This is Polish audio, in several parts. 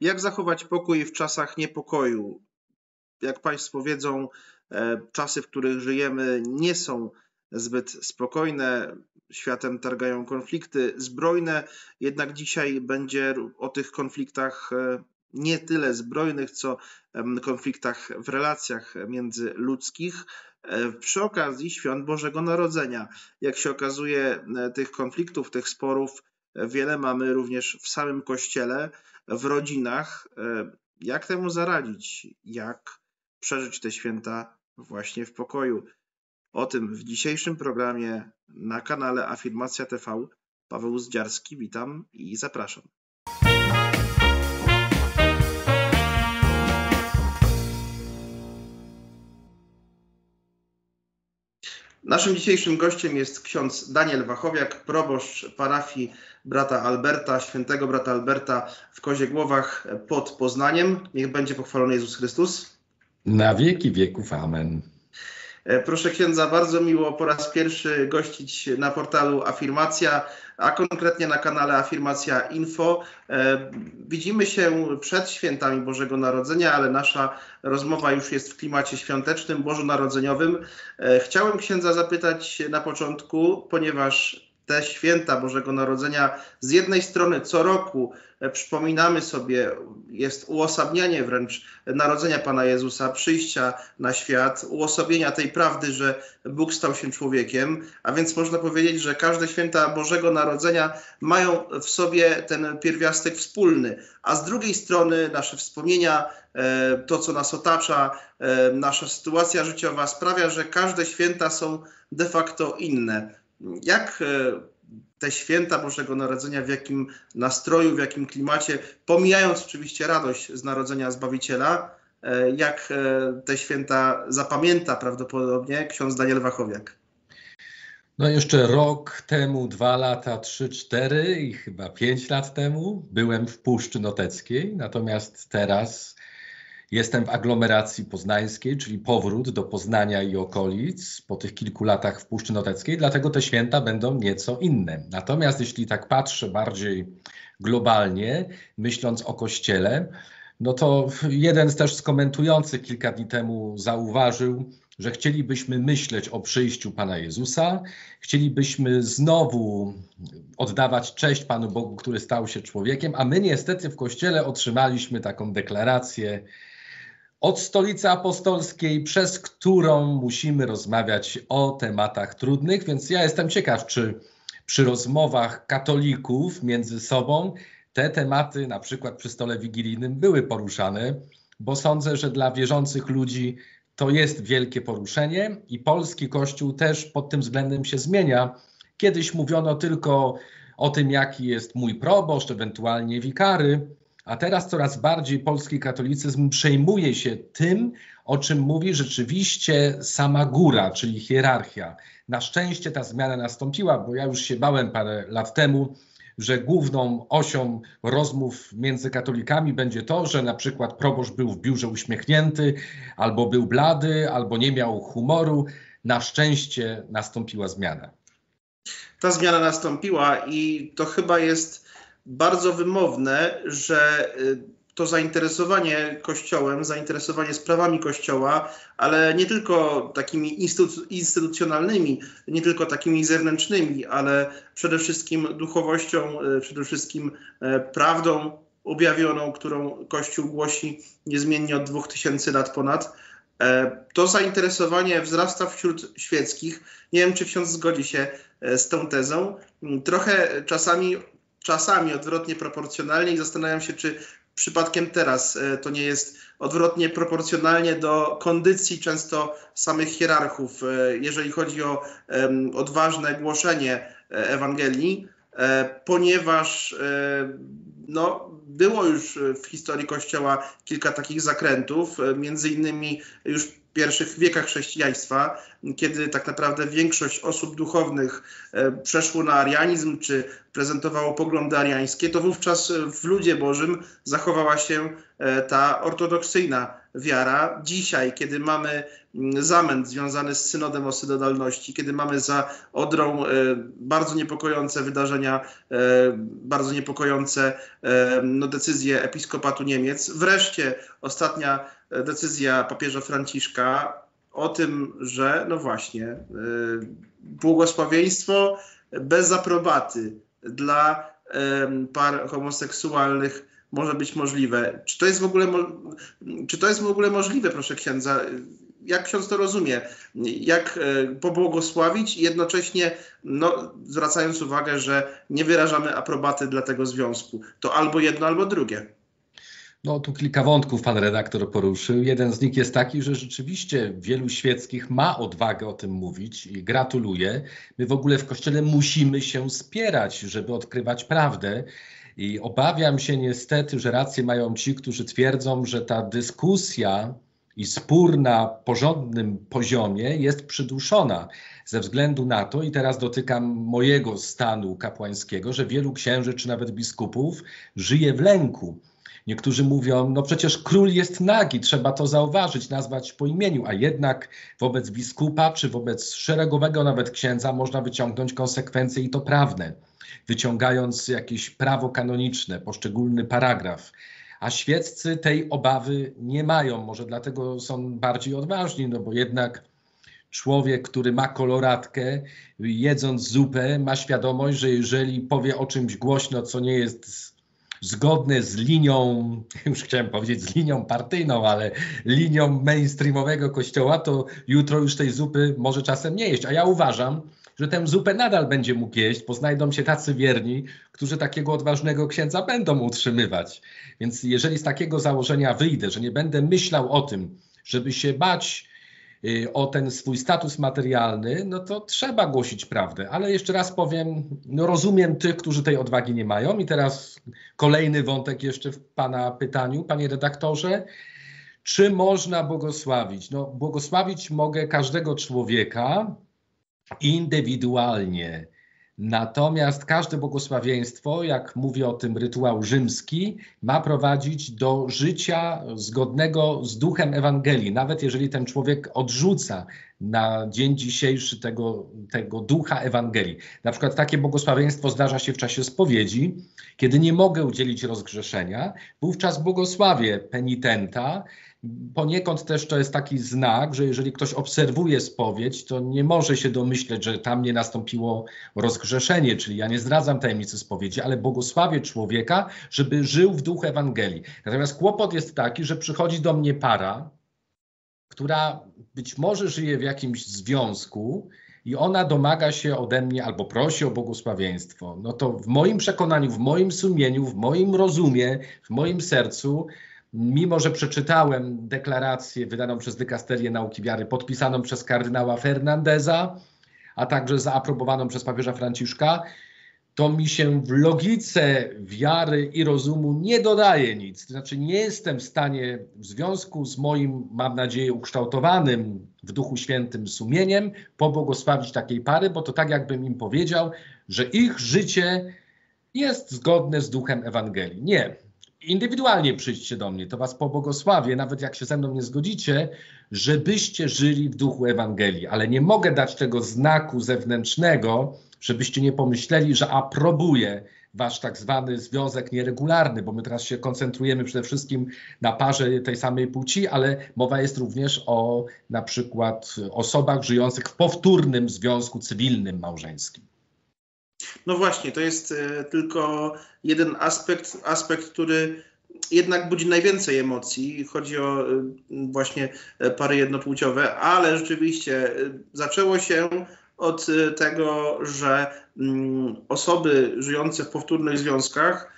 Jak zachować pokój w czasach niepokoju? Jak Państwo wiedzą, e, czasy, w których żyjemy, nie są zbyt spokojne. Światem targają konflikty zbrojne, jednak dzisiaj będzie o tych konfliktach e, nie tyle zbrojnych, co konfliktach w relacjach międzyludzkich. E, przy okazji świąt Bożego Narodzenia, jak się okazuje, tych konfliktów, tych sporów wiele mamy również w samym kościele w rodzinach. E, jak temu zaradzić? Jak przeżyć te święta właśnie w pokoju? O tym w dzisiejszym programie na kanale Afirmacja TV. Paweł Zdziarski, witam i zapraszam. Naszym dzisiejszym gościem jest ksiądz Daniel Wachowiak, proboszcz parafii brata Alberta, świętego brata Alberta w Koziegłowach pod Poznaniem. Niech będzie pochwalony Jezus Chrystus. Na wieki wieków. Amen. E, proszę księdza, bardzo miło po raz pierwszy gościć na portalu Afirmacja, a konkretnie na kanale Afirmacja Info. E, widzimy się przed świętami Bożego Narodzenia, ale nasza rozmowa już jest w klimacie świątecznym, bożonarodzeniowym. E, chciałem księdza zapytać na początku, ponieważ te święta Bożego Narodzenia z jednej strony co roku e, przypominamy sobie, jest uosabianie wręcz narodzenia Pana Jezusa, przyjścia na świat, uosobienia tej prawdy, że Bóg stał się człowiekiem, a więc można powiedzieć, że każde święta Bożego Narodzenia mają w sobie ten pierwiastek wspólny, a z drugiej strony nasze wspomnienia, e, to co nas otacza, e, nasza sytuacja życiowa sprawia, że każde święta są de facto inne. Jak e, te święta Bożego Narodzenia, w jakim nastroju, w jakim klimacie, pomijając oczywiście radość z narodzenia Zbawiciela, e, jak e, te święta zapamięta prawdopodobnie ksiądz Daniel Wachowiak? No jeszcze rok temu, dwa lata, trzy, cztery i chyba pięć lat temu byłem w Puszczy Noteckiej, natomiast teraz Jestem w aglomeracji poznańskiej, czyli powrót do Poznania i okolic po tych kilku latach w Puszczy Noteckiej, dlatego te święta będą nieco inne. Natomiast jeśli tak patrzę bardziej globalnie, myśląc o Kościele, no to jeden z też z komentujących kilka dni temu zauważył, że chcielibyśmy myśleć o przyjściu Pana Jezusa, chcielibyśmy znowu oddawać cześć Panu Bogu, który stał się człowiekiem, a my niestety w Kościele otrzymaliśmy taką deklarację od stolicy apostolskiej, przez którą musimy rozmawiać o tematach trudnych. Więc ja jestem ciekaw, czy przy rozmowach katolików między sobą te tematy, na przykład przy stole wigilijnym, były poruszane, bo sądzę, że dla wierzących ludzi to jest wielkie poruszenie i polski kościół też pod tym względem się zmienia. Kiedyś mówiono tylko o tym, jaki jest mój proboszcz, ewentualnie wikary, a teraz coraz bardziej polski katolicyzm przejmuje się tym, o czym mówi rzeczywiście sama góra, czyli hierarchia. Na szczęście ta zmiana nastąpiła, bo ja już się bałem parę lat temu, że główną osią rozmów między katolikami będzie to, że na przykład proboszcz był w biurze uśmiechnięty, albo był blady, albo nie miał humoru. Na szczęście nastąpiła zmiana. Ta zmiana nastąpiła i to chyba jest bardzo wymowne, że y, to zainteresowanie Kościołem, zainteresowanie sprawami Kościoła, ale nie tylko takimi instytuc instytucjonalnymi, nie tylko takimi zewnętrznymi, ale przede wszystkim duchowością, y, przede wszystkim y, prawdą objawioną, którą Kościół głosi niezmiennie od 2000 lat ponad. To zainteresowanie wzrasta wśród świeckich. Nie wiem, czy ksiądz zgodzi się z tą tezą. Trochę czasami czasami odwrotnie proporcjonalnie i zastanawiam się, czy przypadkiem teraz e, to nie jest odwrotnie proporcjonalnie do kondycji często samych hierarchów, e, jeżeli chodzi o odważne głoszenie e, Ewangelii, ponieważ no, było już w historii Kościoła kilka takich zakrętów, między innymi już pierwszych wiekach chrześcijaństwa, kiedy tak naprawdę większość osób duchownych e, przeszło na arianizm, czy prezentowało poglądy ariańskie, to wówczas w ludzie Bożym zachowała się e, ta ortodoksyjna wiara. Dzisiaj, kiedy mamy mm, zamęt związany z synodem o synodalności, kiedy mamy za Odrą e, bardzo niepokojące wydarzenia, e, bardzo niepokojące no, decyzje Episkopatu Niemiec. Wreszcie ostatnia decyzja papieża Franciszka o tym, że no właśnie błogosławieństwo bez aprobaty dla par homoseksualnych może być możliwe. Czy to jest w ogóle, czy to jest w ogóle możliwe, proszę księdza? Jak ksiądz to rozumie? Jak e, pobłogosławić i jednocześnie no, zwracając uwagę, że nie wyrażamy aprobaty dla tego związku. To albo jedno, albo drugie. No tu kilka wątków pan redaktor poruszył. Jeden z nich jest taki, że rzeczywiście wielu świeckich ma odwagę o tym mówić i gratuluję. My w ogóle w Kościele musimy się spierać, żeby odkrywać prawdę. I obawiam się niestety, że rację mają ci, którzy twierdzą, że ta dyskusja i spór na porządnym poziomie jest przyduszona ze względu na to, i teraz dotykam mojego stanu kapłańskiego, że wielu księży czy nawet biskupów żyje w lęku Niektórzy mówią, no przecież król jest nagi, trzeba to zauważyć, nazwać po imieniu, a jednak wobec biskupa czy wobec szeregowego nawet księdza można wyciągnąć konsekwencje i to prawne, wyciągając jakieś prawo kanoniczne, poszczególny paragraf. A świeccy tej obawy nie mają, może dlatego są bardziej odważni, no bo jednak człowiek, który ma koloratkę, jedząc zupę, ma świadomość, że jeżeli powie o czymś głośno, co nie jest zgodne z linią, już chciałem powiedzieć z linią partyjną, ale linią mainstreamowego kościoła, to jutro już tej zupy może czasem nie jeść. A ja uważam, że tę zupę nadal będzie mógł jeść, bo znajdą się tacy wierni, którzy takiego odważnego księdza będą utrzymywać. Więc jeżeli z takiego założenia wyjdę, że nie będę myślał o tym, żeby się bać o ten swój status materialny, no to trzeba głosić prawdę. Ale jeszcze raz powiem, no rozumiem tych, którzy tej odwagi nie mają. I teraz kolejny wątek jeszcze w Pana pytaniu, Panie redaktorze. Czy można błogosławić? No, błogosławić mogę każdego człowieka indywidualnie. Natomiast każde błogosławieństwo, jak mówi o tym rytuał rzymski, ma prowadzić do życia zgodnego z duchem Ewangelii. Nawet jeżeli ten człowiek odrzuca na dzień dzisiejszy tego, tego ducha Ewangelii. Na przykład takie błogosławieństwo zdarza się w czasie spowiedzi, kiedy nie mogę udzielić rozgrzeszenia, wówczas błogosławię penitenta, Poniekąd też to jest taki znak, że jeżeli ktoś obserwuje spowiedź, to nie może się domyśleć, że tam nie nastąpiło rozgrzeszenie, czyli ja nie zdradzam tajemnicy spowiedzi, ale błogosławię człowieka, żeby żył w duchu Ewangelii. Natomiast kłopot jest taki, że przychodzi do mnie para, która być może żyje w jakimś związku, i ona domaga się ode mnie albo prosi o błogosławieństwo, no to w moim przekonaniu, w moim sumieniu, w moim rozumie, w moim sercu mimo że przeczytałem deklarację wydaną przez Dykasterię Nauki Wiary, podpisaną przez kardynała Fernandeza, a także zaaprobowaną przez papieża Franciszka, to mi się w logice wiary i rozumu nie dodaje nic. To znaczy, nie jestem w stanie w związku z moim, mam nadzieję, ukształtowanym w Duchu Świętym sumieniem pobłogosławić takiej pary, bo to tak jakbym im powiedział, że ich życie jest zgodne z duchem Ewangelii. Nie indywidualnie przyjdźcie do mnie, to was pobłogosławię, nawet jak się ze mną nie zgodzicie, żebyście żyli w duchu Ewangelii. Ale nie mogę dać tego znaku zewnętrznego, żebyście nie pomyśleli, że aprobuję wasz tak zwany związek nieregularny, bo my teraz się koncentrujemy przede wszystkim na parze tej samej płci, ale mowa jest również o na przykład osobach żyjących w powtórnym związku cywilnym małżeńskim. No właśnie, to jest e, tylko jeden aspekt, aspekt, który jednak budzi najwięcej emocji. Chodzi o e, właśnie e, pary jednopłciowe, ale rzeczywiście zaczęło się od tego, że mm, osoby żyjące w powtórnych związkach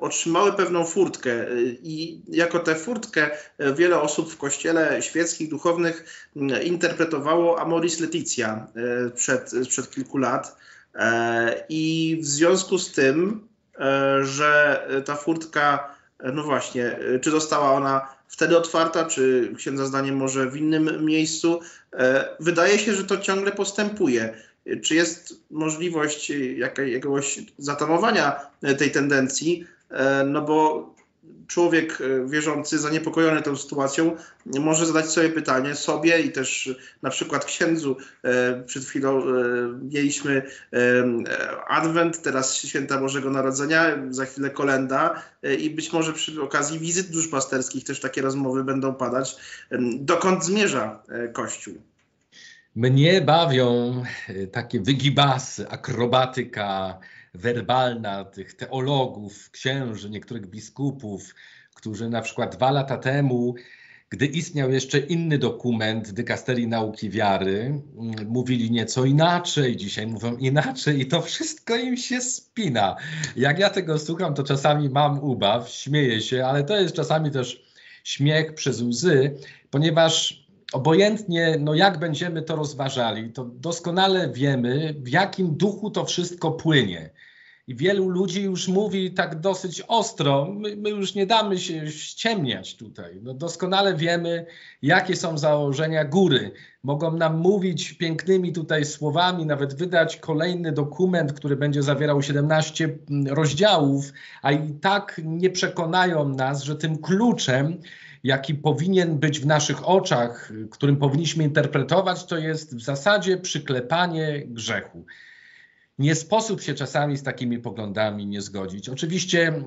otrzymały pewną furtkę i jako tę furtkę wiele osób w kościele świeckich, duchownych mm, interpretowało Amoris Leticia przed, przed kilku lat. E, I w związku z tym, e, że ta furtka, e, no właśnie, czy została ona wtedy otwarta, czy księdza zdaniem może w innym miejscu, wydaje się, że to ciągle postępuje. Czy jest możliwość jakiegoś zatamowania tej tendencji? No bo człowiek e, wierzący, zaniepokojony tą sytuacją, może zadać sobie pytanie sobie i też na przykład księdzu. E, przed chwilą e, mieliśmy Adwent, teraz święta Bożego Narodzenia, za chwilę kolenda i być może przy okazji wizyt duszpasterskich też takie rozmowy będą padać. Dokąd zmierza Kościół? Mnie bawią takie wygibasy, akrobatyka, werbalna tych teologów, księży, niektórych biskupów, którzy na przykład dwa lata temu, gdy istniał jeszcze inny dokument Dykasterii Nauki Wiary, mm, mówili nieco inaczej, dzisiaj mówią inaczej i to wszystko im się spina. Jak ja tego słucham, to czasami mam ubaw, śmieję się, ale to jest czasami też śmiech przez łzy, ponieważ obojętnie, no jak będziemy to rozważali, to doskonale wiemy, w jakim duchu to wszystko płynie. I wielu ludzi już mówi tak dosyć ostro, my, my, już nie damy się ściemniać tutaj. No doskonale wiemy, jakie są założenia góry. Mogą nam mówić pięknymi tutaj słowami, nawet wydać kolejny dokument, który będzie zawierał 17 rozdziałów, a i tak nie przekonają nas, że tym kluczem jaki powinien być w naszych oczach, którym powinniśmy interpretować, to jest w zasadzie przyklepanie grzechu. Nie sposób się czasami z takimi poglądami nie zgodzić. Oczywiście mm,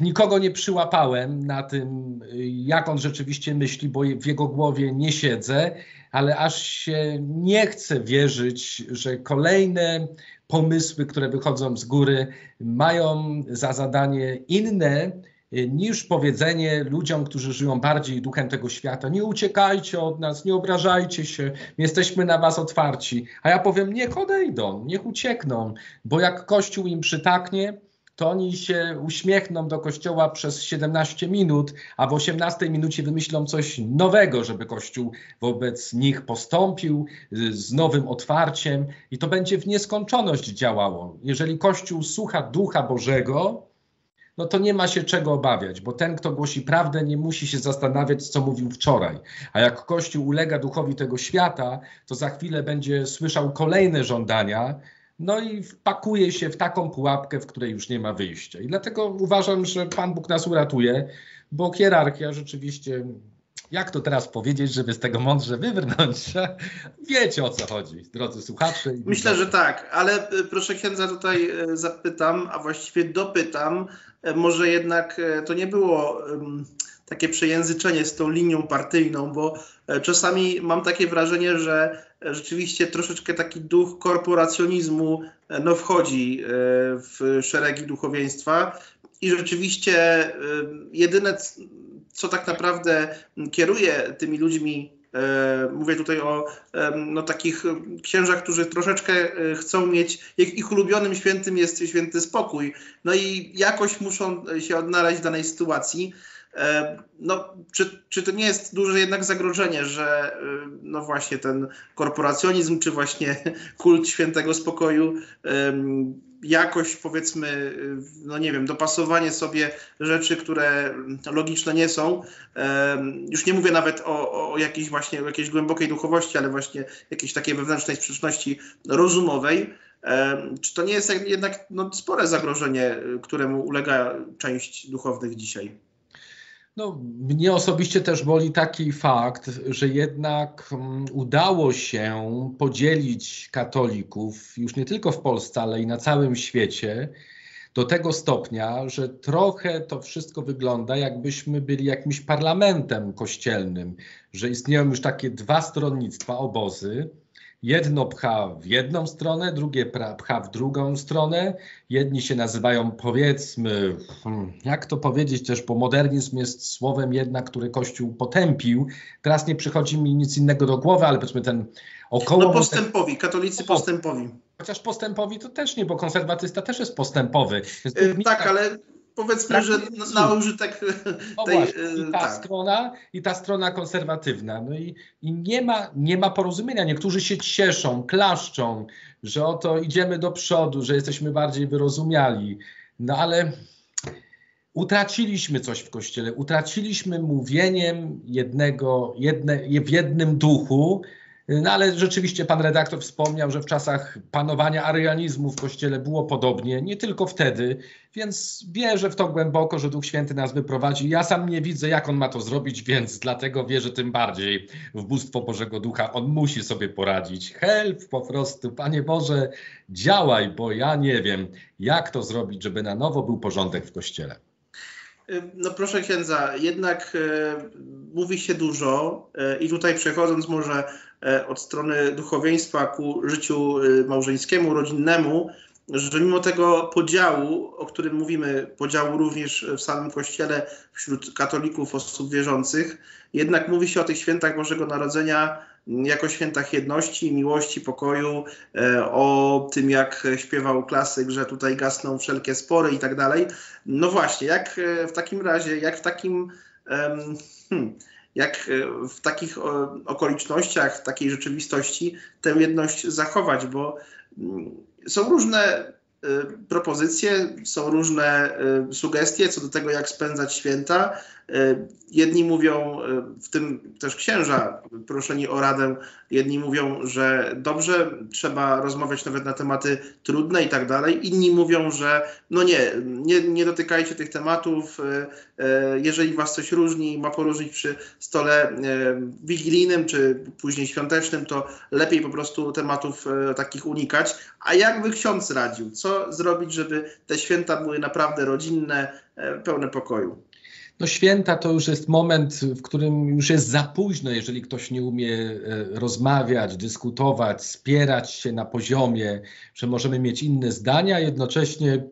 nikogo nie przyłapałem na tym, jak on rzeczywiście myśli, bo w jego głowie nie siedzę, ale aż się nie chcę wierzyć, że kolejne pomysły, które wychodzą z góry, mają za zadanie inne niż powiedzenie ludziom, którzy żyją bardziej duchem tego świata, nie uciekajcie od nas, nie obrażajcie się, jesteśmy na was otwarci. A ja powiem, niech odejdą, niech uciekną, bo jak Kościół im przytaknie, to oni się uśmiechną do kościoła przez 17 minut, a w 18 minucie wymyślą coś nowego, żeby kościół wobec nich postąpił y, z nowym otwarciem i to będzie w nieskończoność działało. Jeżeli kościół słucha ducha Bożego, no to nie ma się czego obawiać, bo ten, kto głosi prawdę, nie musi się zastanawiać, co mówił wczoraj. A jak Kościół ulega duchowi tego świata, to za chwilę będzie słyszał kolejne żądania, no i wpakuje się w taką pułapkę, w której już nie ma wyjścia. I dlatego uważam, że Pan Bóg nas uratuje, bo hierarchia rzeczywiście jak to teraz powiedzieć, żeby z tego mądrze wybrnąć? Wiecie o co chodzi, drodzy słuchacze. Myślę, że tak, ale e, proszę księdza tutaj e, zapytam, a właściwie dopytam, e, może jednak to nie było takie przejęzyczenie z tą linią partyjną, bo czasami mam takie wrażenie, że rzeczywiście troszeczkę taki duch korporacjonizmu no, wchodzi w szeregi duchowieństwa i rzeczywiście jedyne co tak naprawdę kieruje tymi ludźmi. E, mówię tutaj o no, takich księżach, którzy troszeczkę e, chcą mieć, ich ulubionym świętym jest święty spokój. No i jakoś muszą się odnaleźć w danej sytuacji. E, no, czy, czy to nie jest duże jednak zagrożenie, że no właśnie ten korporacjonizm, czy właśnie kult świętego spokoju jakoś powiedzmy, no nie wiem, dopasowanie sobie rzeczy, które logiczne nie są. Już nie mówię nawet o, o jakiejś właśnie o jakiejś głębokiej duchowości, ale właśnie jakiejś takiej wewnętrznej sprzeczności rozumowej. Czy to nie jest jednak no, spore zagrożenie, któremu ulega część duchownych dzisiaj? No, mnie osobiście też boli taki fakt, że jednak mm, udało się podzielić katolików już nie tylko w Polsce, ale i na całym świecie do tego stopnia, że trochę to wszystko wygląda, jakbyśmy byli jakimś parlamentem kościelnym, że istnieją już takie dwa stronnictwa, obozy Jedno pcha w jedną stronę, drugie pcha w drugą stronę. Jedni się nazywają, powiedzmy, hmm, jak to powiedzieć też, bo modernizm jest słowem jednak, który Kościół potępił. Teraz nie przychodzi mi nic innego do głowy, ale powiedzmy ten około... No postępowi, katolicy postępowi. Chociaż postępowi to też nie, bo konserwatysta też jest postępowy. Yy, tak, ale powiedzmy, że na użytek no tej... Właśnie, I ta tak. strona, i ta strona konserwatywna. No i, i nie, ma, nie ma porozumienia. Niektórzy się cieszą, klaszczą, że oto idziemy do przodu, że jesteśmy bardziej wyrozumiali. No ale utraciliśmy coś w Kościele. Utraciliśmy mówieniem jednego, jedne, w jednym duchu, No ale rzeczywiście pan redaktor wspomniał, że w czasach panowania arianizmu w kościele było podobnie, nie tylko wtedy, więc wierzę w to głęboko, że Duch Święty nas wyprowadzi. Ja sam nie widzę, jak on ma to zrobić, więc dlatego wierzę tym bardziej w bóstwo Bożego Ducha. On musi sobie poradzić. Help po prostu, Panie Boże, działaj, bo ja nie wiem, jak to zrobić, żeby na nowo był porządek w kościele. No proszę księdza, jednak e, mówi się dużo e, i tutaj przechodząc może e, od strony duchowieństwa ku życiu małżeńskiemu, rodzinnemu, że mimo tego podziału, o którym mówimy, podziału również w samym Kościele wśród katolików, osób wierzących, jednak mówi się o tych świętach Bożego Narodzenia jako świętach jedności, miłości, pokoju, e, o tym jak śpiewał klasyk, że tutaj gasną wszelkie spory i tak dalej. No właśnie, jak e, w takim razie, jak w takim hmm, jak e, w takich okolicznościach, w takiej rzeczywistości tę jedność zachować, bo mm, są różne propozycje, są różne sugestie co do tego, jak spędzać święta. E, jedni mówią, w tym też księża, proszeni o radę, jedni mówią, że dobrze, trzeba rozmawiać nawet na tematy trudne i tak dalej. Inni mówią, że no nie, nie, nie dotykajcie tych tematów. Jeżeli was coś różni, ma poróżnić przy stole wigilijnym czy później świątecznym, to lepiej po prostu tematów takich unikać. A jak by ksiądz radził? Co zrobić, żeby te święta były naprawdę rodzinne, pełne pokoju? No święta to już jest moment, w którym już jest za późno, jeżeli ktoś nie umie e, rozmawiać, dyskutować, spierać się na poziomie, że możemy mieć inne zdania, jednocześnie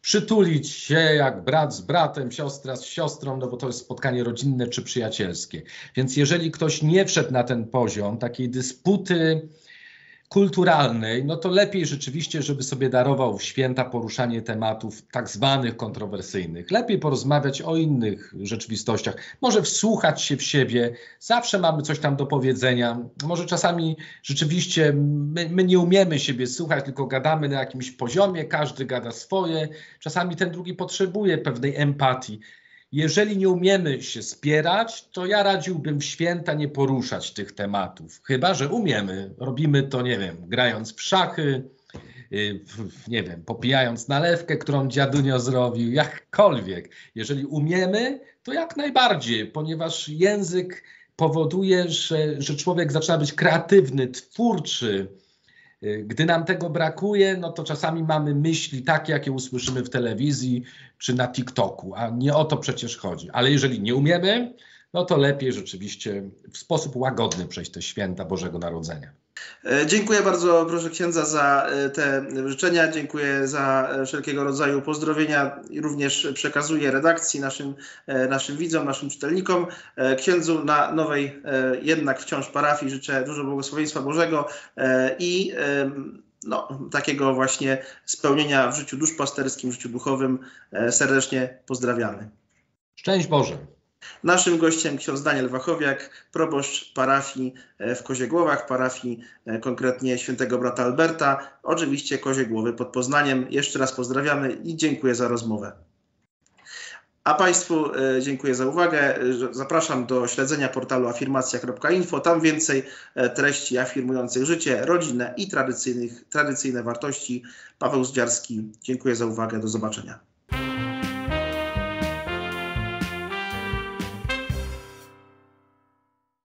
przytulić się jak brat z bratem, siostra z siostrą, no bo to jest spotkanie rodzinne czy przyjacielskie. Więc jeżeli ktoś nie wszedł na ten poziom takiej dysputy, kulturalnej, no to lepiej rzeczywiście, żeby sobie darował w święta poruszanie tematów tak zwanych kontrowersyjnych. Lepiej porozmawiać o innych rzeczywistościach, może wsłuchać się w siebie. Zawsze mamy coś tam do powiedzenia. Może czasami rzeczywiście my, my nie umiemy siebie słuchać, tylko gadamy na jakimś poziomie, każdy gada swoje. Czasami ten drugi potrzebuje pewnej empatii. Jeżeli nie umiemy się spierać, to ja radziłbym w święta nie poruszać tych tematów. Chyba, że umiemy. Robimy to, nie wiem, grając w szachy, y, nie wiem, popijając nalewkę, którą dziadunio zrobił, jakkolwiek. Jeżeli umiemy, to jak najbardziej, ponieważ język powoduje, że, że człowiek zaczyna być kreatywny, twórczy, gdy nam tego brakuje, no to czasami mamy myśli takie, jakie usłyszymy w telewizji czy na TikToku, a nie o to przecież chodzi. Ale jeżeli nie umiemy, no to lepiej rzeczywiście w sposób łagodny przejść te święta Bożego Narodzenia. E, dziękuję bardzo, proszę księdza, za e, te życzenia. Dziękuję za e, wszelkiego rodzaju pozdrowienia również przekazuję redakcji, naszym, naszym widzom, naszym czytelnikom. Księdzu na nowej jednak wciąż parafii życzę dużo błogosławieństwa Bożego i no, takiego właśnie spełnienia w życiu duszpasterskim, w życiu duchowym. Serdecznie pozdrawiamy. Szczęść Boże. Naszym gościem ksiądz Daniel Wachowiak, proboszcz parafii e, w Koziegłowach, parafii e, konkretnie świętego brata Alberta, oczywiście Koziegłowy pod Poznaniem. Jeszcze raz pozdrawiamy i dziękuję za rozmowę. A Państwu e, dziękuję za uwagę. Zapraszam do śledzenia portalu afirmacja.info. Tam więcej treści afirmujących życie, rodzinę i tradycyjnych, tradycyjne wartości. Paweł Zdziarski, dziękuję za uwagę. Do zobaczenia.